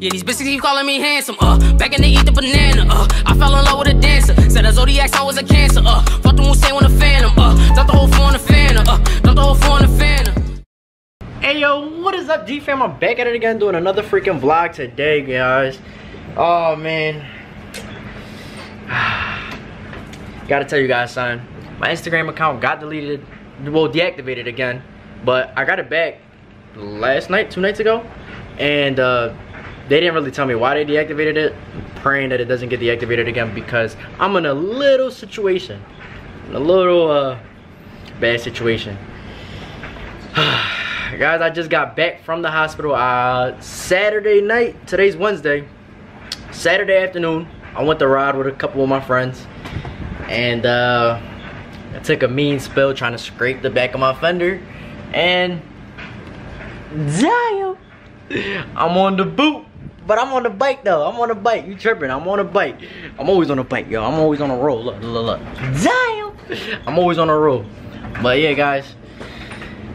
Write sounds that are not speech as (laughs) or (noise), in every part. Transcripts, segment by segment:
Yeah, these bitches keep calling me handsome, uh. Back in the eat the banana, uh. I fell in love with a dancer. Said a zodiac sign was a cancer, uh. Fuck the Hussein with a phantom, uh. Dump the whole phone in the phantom, uh. Dump the whole phone in the phantom. Hey yo, what is up G fam? I'm back at it again doing another freaking vlog today, guys. Oh man. (sighs) Gotta tell you guys, son. My Instagram account got deleted, well, deactivated again. But I got it back last night, two nights ago. And uh, they didn't really tell me why they deactivated it. Praying that it doesn't get deactivated again because I'm in a little situation. A little uh, bad situation. (sighs) Guys, I just got back from the hospital uh, Saturday night. Today's Wednesday. Saturday afternoon, I went to ride with a couple of my friends and uh, I took a mean spill trying to scrape the back of my fender and damn (laughs) I'm on the boot but I'm on the bike though. I'm on the bike. You tripping. I'm on a bike. I'm always on a bike yo. I'm always on a roll. Look look look damn. I'm always on a roll. But yeah guys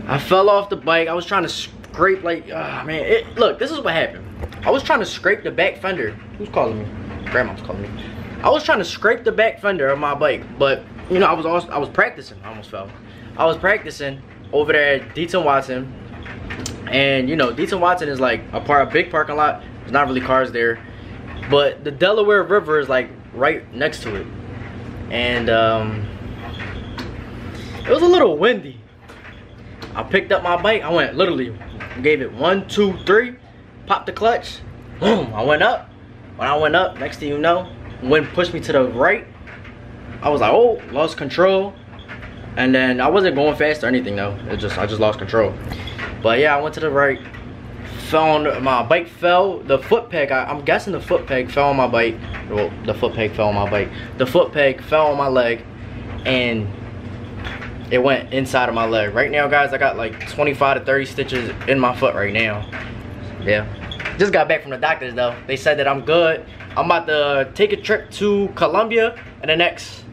I fell off the bike. I was trying to scrape like ah oh, man. It, look this is what happened. I was trying to scrape the back fender. Who's calling me? Grandma's calling me. I was trying to scrape the back fender of my bike, but you know, I was also, I was practicing. I almost fell. I was practicing over there at Dietz & Watson, and you know, Dietz & Watson is like a part, a big parking lot. There's not really cars there, but the Delaware River is like right next to it, and um, it was a little windy. I picked up my bike. I went literally, gave it one, two, three, popped the clutch, boom. I went up. When I went up, next thing you know, wind pushed me to the right. I was like, oh, lost control. And then I wasn't going fast or anything though. It just I just lost control. But yeah, I went to the right. Fell on my bike fell. The foot peg, I, am guessing the foot peg fell on my bike. Well, the foot peg fell on my bike. The foot peg fell on my leg and it went inside of my leg. Right now, guys, I got like 25 to 30 stitches in my foot right now. Yeah. Just got back from the doctors though. They said that I'm good. I'm about to take a trip to Colombia and the next,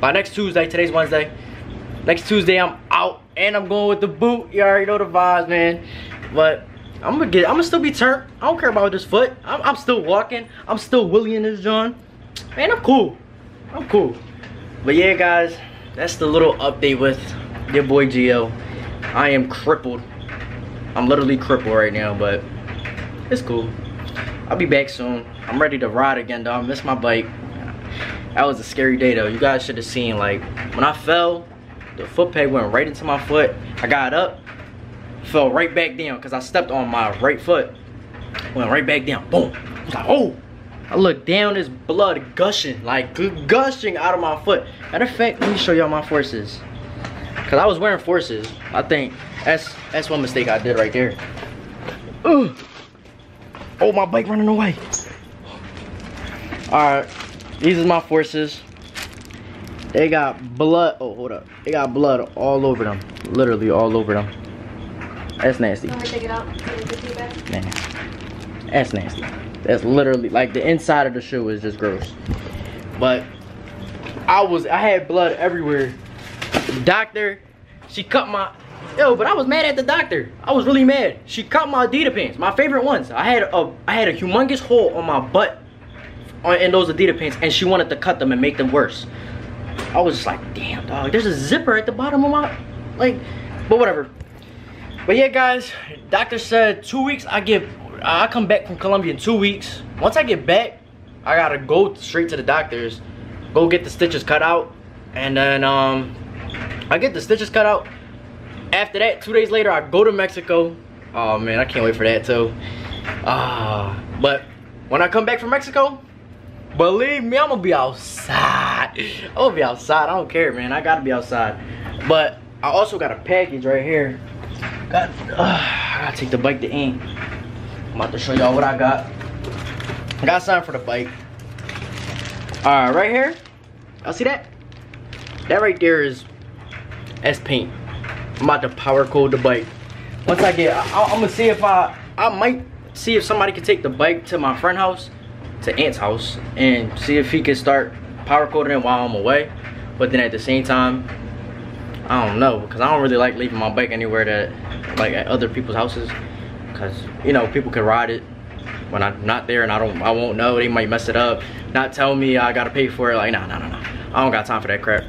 by next Tuesday, today's Wednesday. Next Tuesday I'm out and I'm going with the boot. You already know the vibes, man. But I'm gonna get, I'm gonna still be turned. I don't care about this foot. I'm, I'm still walking. I'm still Willie in this John. Man, I'm cool. I'm cool. But yeah, guys, that's the little update with your boy Gio. I am crippled. I'm literally crippled right now, but it's cool. I'll be back soon. I'm ready to ride again, though. I missed my bike. That was a scary day, though. You guys should have seen, like, when I fell, the foot peg went right into my foot. I got up, fell right back down because I stepped on my right foot. Went right back down. Boom. I was like, oh. I looked down, there's blood gushing, like gushing out of my foot. Matter of fact, let me show y'all my forces. Cause I was wearing forces. I think that's that's one mistake I did right there. Ugh. Oh, my bike running away. Alright, these are my forces. They got blood. Oh, hold up. They got blood all over them. Literally all over them. That's nasty. Nah. That's nasty. That's literally like the inside of the shoe is just gross. But I was I had blood everywhere. The doctor, she cut my Yo, but I was mad at the doctor. I was really mad. She cut my Adidas pants, my favorite ones. I had a I had a humongous hole on my butt on, in those Adidas pants, and she wanted to cut them and make them worse. I was just like, damn, dog. There's a zipper at the bottom of my, like, but whatever. But yeah, guys, doctor said two weeks. I get, I come back from Colombia in two weeks. Once I get back, I gotta go straight to the doctor's, go get the stitches cut out, and then um, I get the stitches cut out after that, two days later, I go to Mexico. Oh man, I can't wait for that too. Ah, uh, but when I come back from Mexico, believe me, I'm gonna be outside. (laughs) I'm gonna be outside. I don't care, man. I gotta be outside. But I also got a package right here. Got, uh, I gotta take the bike to ink. I'm about to show y'all what I got. I got something for the bike. All right, right here. Y'all see that? That right there is S paint. I'm about to powder coat the bike. Once I get, I, am gonna see if I, I might see if somebody can take the bike to my friend house, to Aunt's house, and see if he can start powder coating it while I'm away. But then at the same time, I don't know, because I don't really like leaving my bike anywhere that, like at other people's houses. Because, you know, people can ride it. when I'm not there and I don't I won't know. They might mess it up. Not tell me I gotta pay for it. Like no no no no I don't got time for that crap.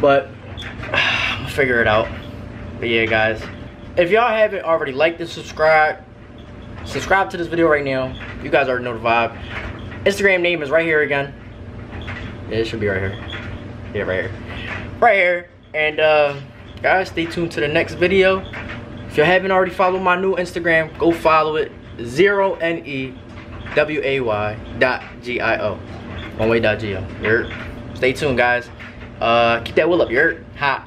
But (sighs) I'm gonna figure it out. But yeah guys. If y'all haven't already liked and subscribed, subscribe to this video right now. You guys already know the vibe. Instagram name is right here again. Yeah, it should be right here. Yeah, right here. Right here. And uh guys, stay tuned to the next video. If you haven't already followed my new Instagram, go follow it. Zero N E W A Y dot G I O. One way dot G O. Stay tuned, guys. Uh, keep that will up, you Ha.